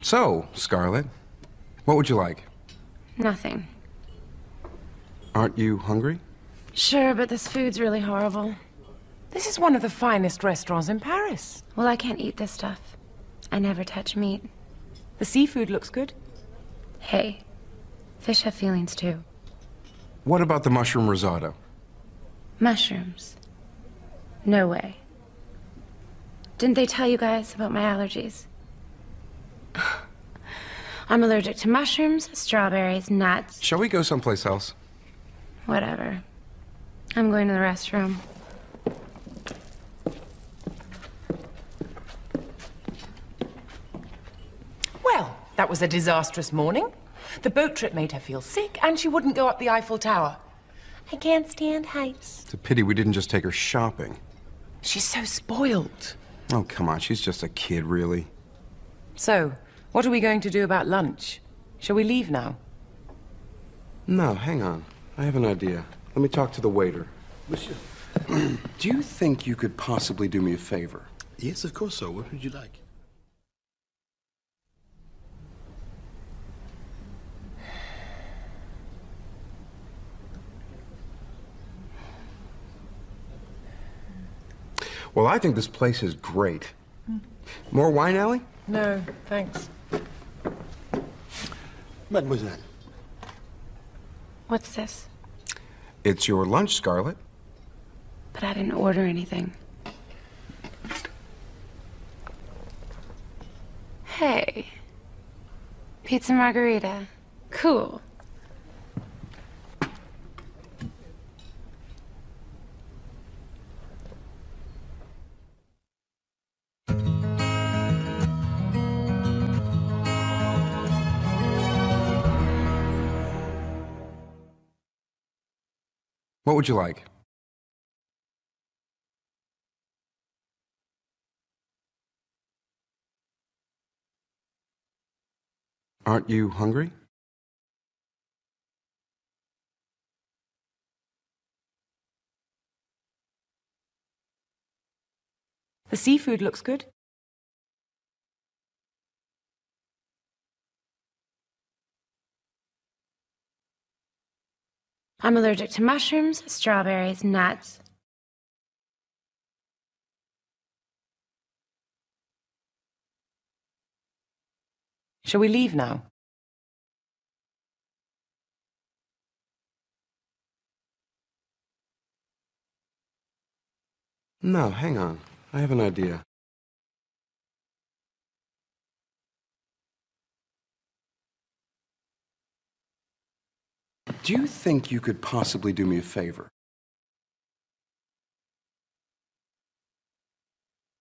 So, Scarlet, what would you like? Nothing. Aren't you hungry? Sure, but this food's really horrible. This is one of the finest restaurants in Paris. Well, I can't eat this stuff. I never touch meat. The seafood looks good. Hey, fish have feelings too. What about the mushroom risotto? Mushrooms. No way. Didn't they tell you guys about my allergies? I'm allergic to mushrooms, strawberries, nuts, Shall we go someplace else? whatever. I'm going to the restroom. Well, that was a disastrous morning. The boat trip made her feel sick, and she wouldn't go up the Eiffel Tower. I can't stand heights. It's a pity we didn't just take her shopping. She's so spoiled. Oh, come on, she's just a kid, really. So, what are we going to do about lunch? Shall we leave now? No, hang on. I have an idea. Let me talk to the waiter. Monsieur. Do you think you could possibly do me a favor? Yes, of course, sir. What would you like? Well, I think this place is great. Hmm. More wine, Allie? No, thanks. Mademoiselle. What's this? It's your lunch, Scarlett. But I didn't order anything. Hey. Pizza margherita. Cool. What would you like? Aren't you hungry? The seafood looks good. I'm allergic to mushrooms, strawberries, nuts. Shall we leave now? No, hang on. I have an idea. Do you think you could possibly do me a favor?